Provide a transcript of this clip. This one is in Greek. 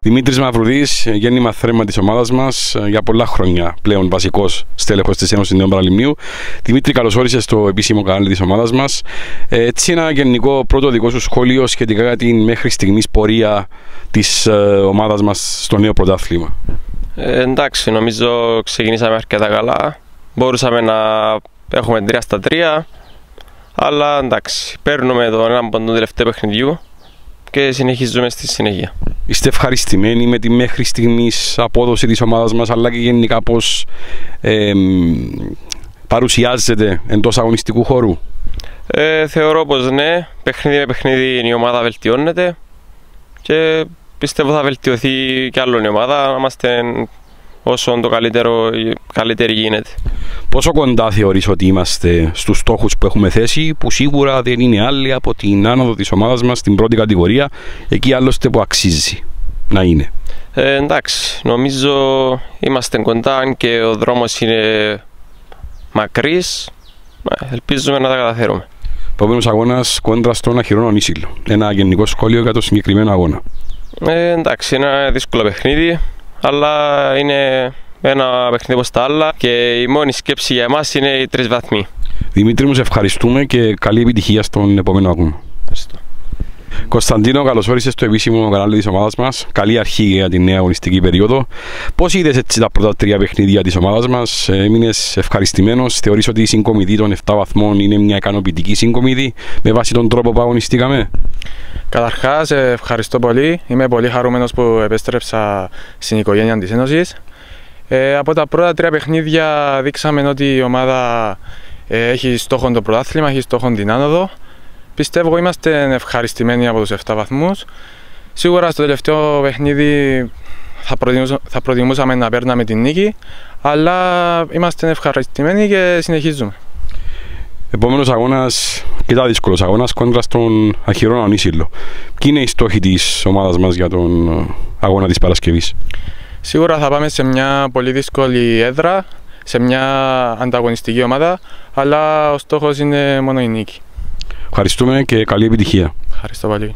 Δημήτρης Μαυρουδής, γέννημα θρέμα της ομάδας μας για πολλά χρόνια πλέον βασικός στέλεχος της Ένωσης Νέων Παραλιμνίου. Δημήτρη, καλώ όρισε στο επίσημο κανάλι της ομάδας μας. Έτσι, ένα γενικό πρώτο δικό σου σχόλιο σχετικά με την μέχρι στιγμής πορεία της ομάδας μας στο νέο πρωτάθλημα. Ε, εντάξει, νομίζω ξεκινήσαμε αρκετά καλά. Μπορούσαμε να έχουμε 3 στα 3. Αλλά εντάξει, παίρνουμε τον ένα από τον τελευταίο παιχνιδιού και συνεχίζουμε στη συνέχεια. Είστε ευχαριστημένοι με τη μέχρι στιγμής απόδοση της ομάδας μας, αλλά και γενικά πώς ε, παρουσιάζεται εντός αγωνιστικού χώρου; Ε, θεωρώ πως ναι, παιχνίδι με παιχνίδι η ομάδα βελτιώνεται και πιστεύω θα βελτιωθεί κι άλλο η ομάδα. Να είμαστε όσο το καλύτερο, καλύτερη γίνεται. Πόσο κοντά θεωρείς ότι είμαστε στους στόχους που έχουμε θέσει, που σίγουρα δεν είναι άλλοι από την άνοδο της ομάδας μας στην πρώτη κατηγορία, εκεί άλλωστε που αξίζει να είναι; Ε, εντάξει, νομίζω είμαστε κοντά, αν και ο δρόμος είναι μακρύς, ε, ελπίζουμε να τα καταφέρουμε. Επόμενος αγώνας κόντρα στον Αχυρόνο Νίσιλο. Ένα γενικό σχόλιο για το συγκεκριμένο αγώνα. Ε, εντάξει, είναι ένα δύσκολο παιχνίδι αλλά είναι ένα παιχνίδι όπως τα άλλα και η μόνη σκέψη για εμάς είναι οι τρεις βαθμοί. Δημήτρη μου, σε ευχαριστούμε και καλή επιτυχία στον επόμενο αγώνα. Ευχαριστώ. Κωνσταντίνο, καλώς όρισες στο επίσημο κανάλι της ομάδας μας. Καλή αρχή για την νέα αγωνιστική περίοδο. Πώς είδες έτσι τα πρώτα τρία παιχνίδια της ομάδας μας, έμεινες ευχαριστημένος; Θεωρείς ότι η συγκομιδή των 7 βαθμών είναι μια ικανοποιητική συγκομιδή; Με βάση τον τρόπο που αγωνιστήκαμε; Καταρχάς, ευχαριστώ πολύ. Είμαι πολύ χαρούμενος που επέστρεψα στην οικογένεια της Ένωσης. Ε, από τα πρώτα τρία παιχνίδια δείξαμε ότι η ομάδα ε, έχει στόχο το πρωτάθλημα, έχει στόχο την άνοδο. Πιστεύω είμαστε ευχαριστημένοι από τους 7 βαθμούς. Σίγουρα στο τελευταίο παιχνίδι θα, προτιμούσα, θα προτιμούσαμε να παίρναμε την νίκη, αλλά είμαστε ευχαριστημένοι και συνεχίζουμε. Επόμενος αγώνας, τα δύσκολος αγώνας κόντρα στον Αχυρόνα Ανίσιλο. Ποιοι είναι οι στόχοι της ομάδας μας για τον αγώνα της Παρασκευής, Σίγουρα θα πάμε σε μια πολύ δύσκολη έδρα, σε μια ανταγωνιστική ομάδα, αλλά ο στόχος είναι μόνο η νίκη. Ευχαριστούμε και καλή επιτυχία. Ευχαριστώ πολύ.